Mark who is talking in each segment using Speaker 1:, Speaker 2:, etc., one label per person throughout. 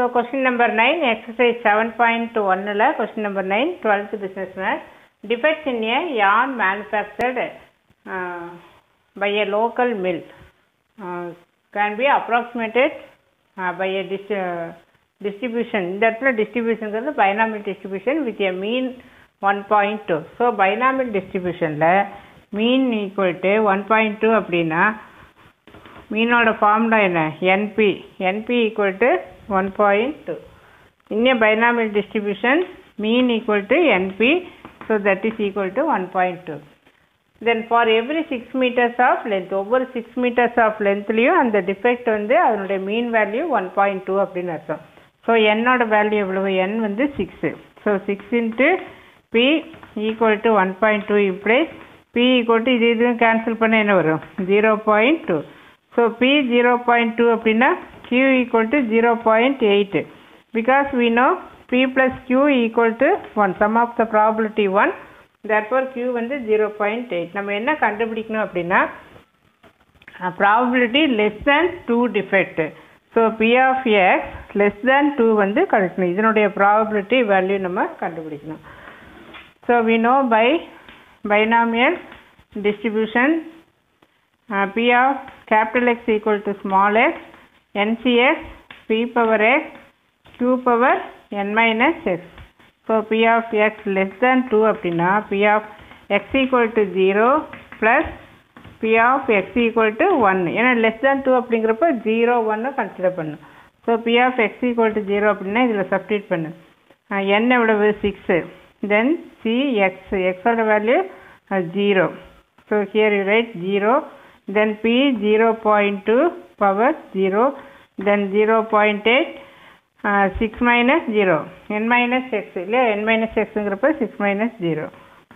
Speaker 1: So question number nine exercise seven point ஒன்னில் question number nine twelfth businessman defects in a yarn manufactured by a local mill can be approximated by a dist distribution இந்த இடத்துல டிஸ்ட்ரிபியூஷனுங்கிறது binomial distribution with a mean one point two so binomial டிஸ்ட்ரிபியூஷனில் mean equal to one point two அப்படின்னா மீனோட formula என்ன n p n p equal to one point two இன்னும் binomial distribution mean equal to n p so that is equal to one point two then for every six metres of length ஒவ்வொரு six metres of லென்த்லேயும் அந்த defect வந்து அதனுடைய mean value one point two அப்படின்னு அர்த்தம். So என்னோட value எவ்வளவு? என் வந்து six so six into p equal to one point two implies p equal to இது இதுவும் கேன்சல் பண்ண என்ன வரும்? Zero point two so p zero point two அப்படின்னா q equal to zero point eight because we know p plus q equal to one sum of the probability one therefore q வந்து zero point eight நம்ம என்ன கண்டுபிடிக்கணும் அப்படின்னா probability less than two defect so p of x less than two வந்து கழிக்கணும். இதனுடைய probability value நம்ம கண்டுபிடிக்கணும். So we know by binomial distribution uh, p of capital X equal to small x, NCX, p power x, q power n minus x. So p of x less than 2 அப்படின்னா p of x equal to 0 plus p of x equal to 1 ஏன்னா less than 2 அப்படிங்கிறப்ப 0 1 consider பண்ணும் so p of x equal to 0 அப்படின்னா இதில் substitute பண்ணு uh, n எவ்வளவு 6 then c x x ஓட value 0 so here you write 0 then p 0.2 power 0 then 0.8 uh, 6 minus 0 n minus x இல்லையா n minus xங்கிறப்ப 6 minus 0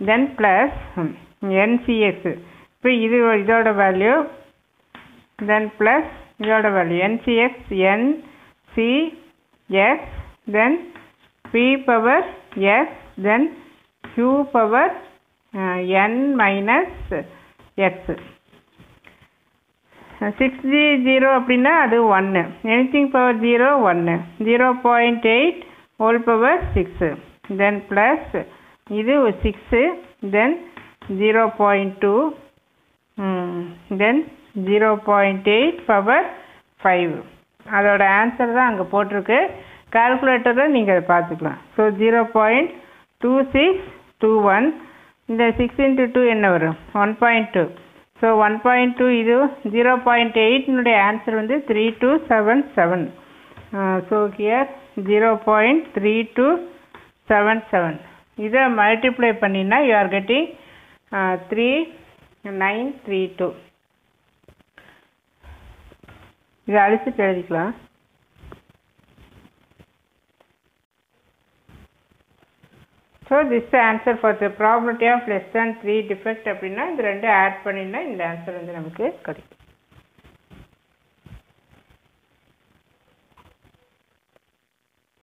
Speaker 1: then plus hmm, ncx இப்போ இது இதோட வேல்யூ then plus இதோட value ncx n c x then p power x then q power uh, n minus x Six G zero அப்படின்னா அது ஒன்று anything power zero ஒன்று zero point eight whole power six then plus இது six then zero point two then zero point eight power five அதோட answer தான் அங்கே போட்டிருக்கு. கால்குலேட்டரில் நீங்கள் அதை பார்த்துக்கலாம். So zero point two six two one இந்த சிக்ஸ் இன்ட்டு டூ என்ன வரும்? One point two so one point two இது ஜீரோ பாயிண்ட் எயிட்னுடைய ஆன்சர் வந்து three two seven seven so here zero point three two seven seven இதை multiply பண்ணினா you are getting three nine three two இதை அழிச்சிட்டு எழுதிக்கலாம். So this answer for the property of less than three defect அப்படின்னா இந்த ரெண்டு add பண்ணினா இந்த ஆன்சர் வந்து நமக்கு கிடைக்கும்.